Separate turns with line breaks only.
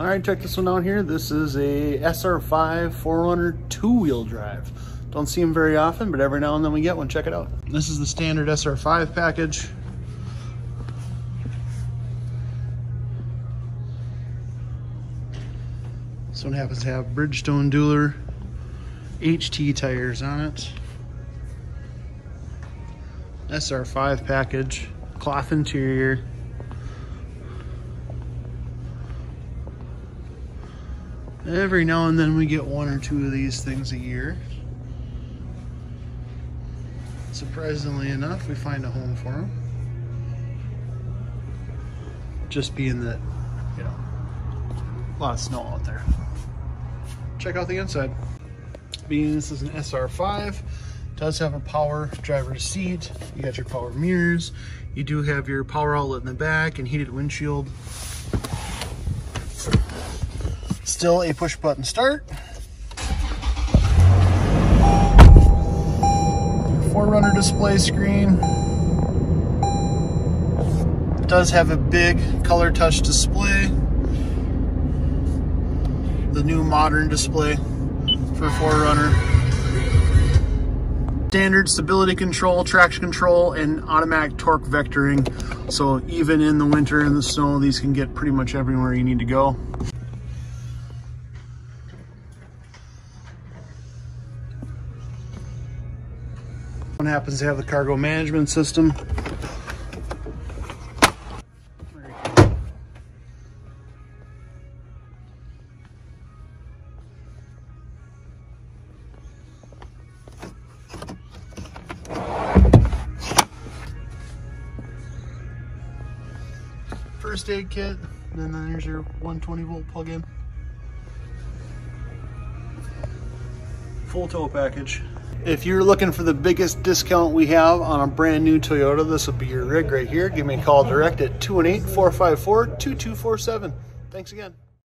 All right, check this one out here. This is a SR5 4Runner two-wheel drive. Don't see them very often, but every now and then we get one. Check it out. This is the standard SR5 package. This one happens to have Bridgestone Dueler HT tires on it. SR5 package, cloth interior. Every now and then we get one or two of these things a year. Surprisingly enough, we find a home for them. Just being that, you know, a lot of snow out there. Check out the inside. Being this is an SR5, does have a power driver's seat. You got your power mirrors. You do have your power outlet in the back and heated windshield. Still a push button start. 4Runner display screen. does have a big color touch display. The new modern display for 4Runner standard stability control, traction control, and automatic torque vectoring. So even in the winter and the snow, these can get pretty much everywhere you need to go. One happens to have the cargo management system. first aid kit, and then there's your 120 volt plug-in. Full tow package. If you're looking for the biggest discount we have on a brand new Toyota, this will be your rig right here. Give me a call direct at 218-454-2247. Thanks again.